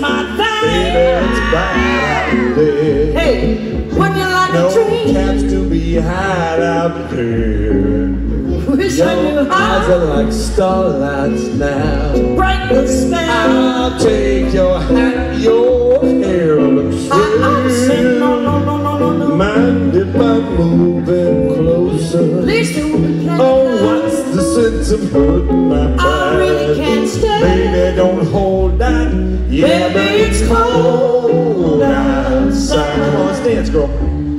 my thing. Out there. Hey, when you like No a tree, cats to be had out there. wish I knew Your eyes how are like starlights now. break the spell. I'll take your hat, your hair looks I, I said no, no, no, no, no, no. Mind if I'm moving closer? Please do Oh, what's the sense of hurting my pride? I really can't stay. Baby, don't hold that. Yeah, Baby, it's cold outside. Come on, let's dance, girl.